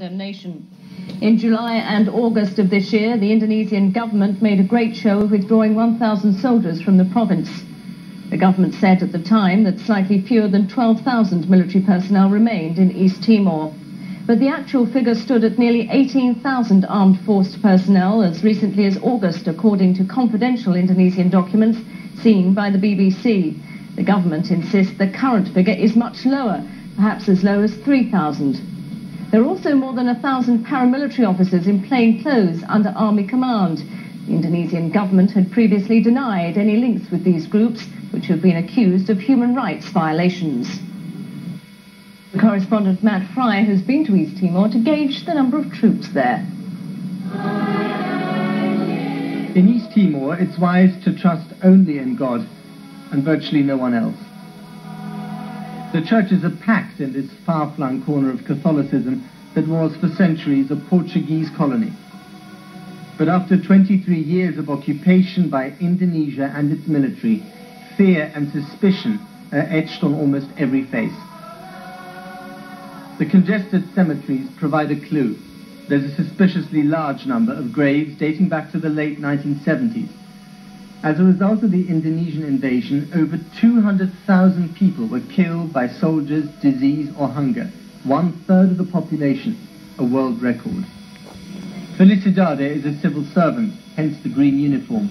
condemnation. In July and August of this year, the Indonesian government made a great show of withdrawing 1,000 soldiers from the province. The government said at the time that slightly fewer than 12,000 military personnel remained in East Timor. But the actual figure stood at nearly 18,000 armed forced personnel as recently as August, according to confidential Indonesian documents seen by the BBC. The government insists the current figure is much lower, perhaps as low as 3,000. There are also more than a 1,000 paramilitary officers in plain clothes under army command. The Indonesian government had previously denied any links with these groups, which have been accused of human rights violations. Correspondent Matt Frei has been to East Timor to gauge the number of troops there. In East Timor, it's wise to trust only in God and virtually no one else. The churches are packed in this far-flung corner of Catholicism that was for centuries a Portuguese colony. But after 23 years of occupation by Indonesia and its military, fear and suspicion are etched on almost every face. The congested cemeteries provide a clue. There's a suspiciously large number of graves dating back to the late 1970s. As a result of the Indonesian invasion, over 200,000 people were killed by soldiers, disease or hunger. One third of the population, a world record. Felicidade is a civil servant, hence the green uniform.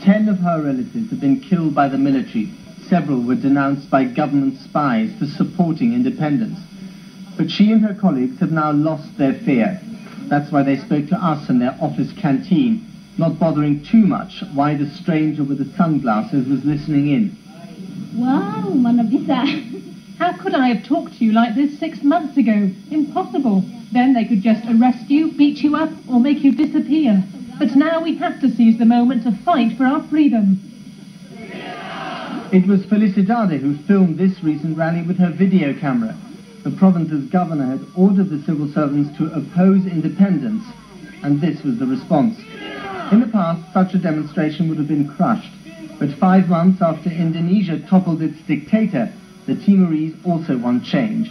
Ten of her relatives have been killed by the military. Several were denounced by government spies for supporting independence. But she and her colleagues have now lost their fear. That's why they spoke to us in their office canteen, not bothering too much why the stranger with the sunglasses was listening in. Wow, mana bisa. How could I have talked to you like this six months ago? Impossible. Then they could just arrest you, beat you up, or make you disappear. But now we have to seize the moment to fight for our freedom. It was Felicidade who filmed this recent rally with her video camera the province's governor had ordered the civil servants to oppose independence, and this was the response. In the past, such a demonstration would have been crushed, but five months after Indonesia toppled its dictator, the Timorese also want change.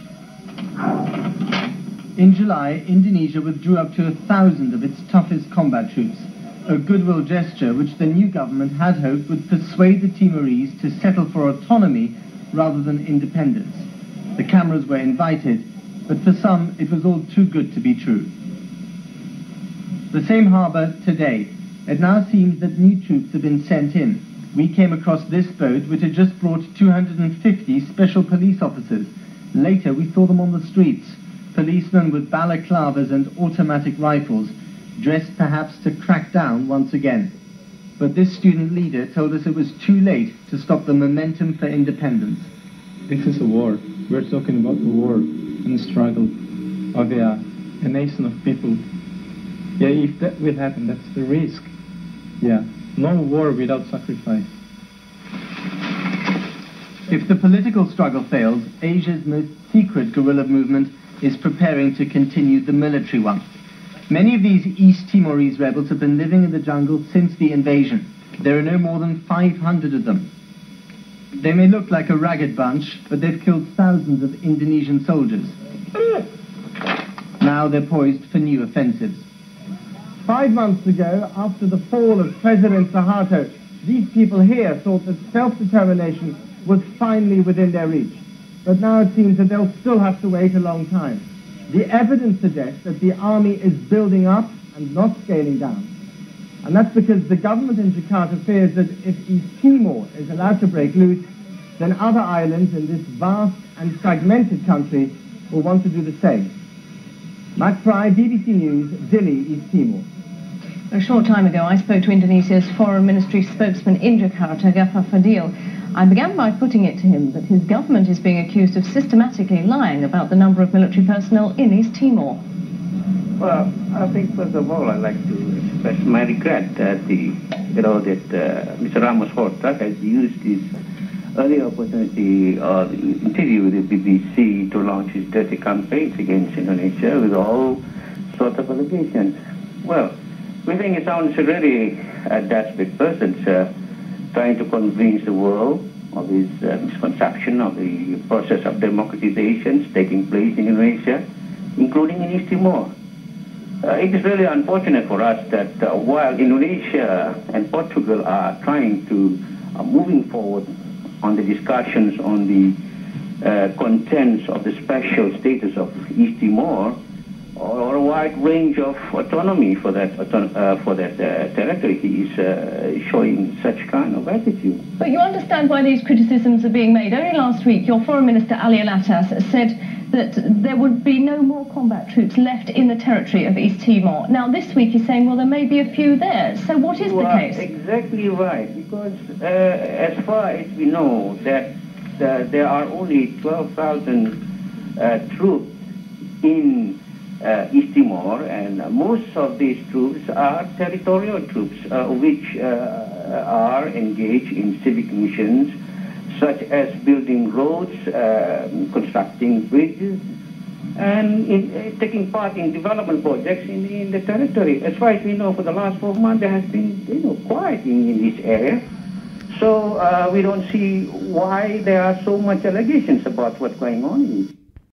In July, Indonesia withdrew up to a thousand of its toughest combat troops, a goodwill gesture which the new government had hoped would persuade the Timorese to settle for autonomy rather than independence. The cameras were invited, but for some it was all too good to be true. The same harbour today. It now seems that new troops have been sent in. We came across this boat which had just brought 250 special police officers. Later we saw them on the streets, policemen with balaclavas and automatic rifles, dressed perhaps to crack down once again. But this student leader told us it was too late to stop the momentum for independence. This is a war. We're talking about the war and the struggle of a, a nation of people. Yeah, if that will happen, that's the risk. Yeah, no war without sacrifice. If the political struggle fails, Asia's most secret guerrilla movement is preparing to continue the military one. Many of these East Timorese rebels have been living in the jungle since the invasion. There are no more than 500 of them. They may look like a ragged bunch, but they've killed thousands of Indonesian soldiers. Now they're poised for new offensives. Five months ago, after the fall of President Suharto, these people here thought that self-determination was finally within their reach. But now it seems that they'll still have to wait a long time. The evidence suggests that the army is building up and not scaling down. And that's because the government in Jakarta fears that if East Timor is allowed to break loose, then other islands in this vast and fragmented country will want to do the same. Matt Frei, BBC News, Dili, East Timor. A short time ago, I spoke to Indonesia's foreign ministry spokesman in Jakarta, Gafar Fadil. I began by putting it to him that his government is being accused of systematically lying about the number of military personnel in East Timor. Well, I think first of all I'd like to express my regret that the, you know, that uh, Mr. Ramos Horta has used his early opportunity or uh, interview with the BBC to launch his dirty campaigns against Indonesia with all sorts of allegations. Well, we think it sounds really a desperate person, sir, trying to convince the world of his uh, misconception of the process of democratization taking place in Indonesia including in East Timor. Uh, it is really unfortunate for us that uh, while Indonesia and Portugal are trying to uh, moving forward on the discussions on the uh, contents of the special status of East Timor, or a wide range of autonomy for that uh, for that uh, territory. He is uh, showing such kind of attitude. But you understand why these criticisms are being made. Only last week, your Foreign Minister Ali Alatas said that there would be no more combat troops left in the territory of East Timor. Now, this week he's saying, well, there may be a few there. So what is the case? Exactly right, because uh, as far as we know, that uh, there are only 12,000 uh, troops in uh, East Timor, and most of these troops are territorial troops, uh, which uh, are engaged in civic missions such as building roads, constructing bridges, and in, taking part in development projects in, in, the territory. As far as we know, for the last four months, there has been you know quiet in, in this area. So uh, we don't see why there are so much allegations about what's going on.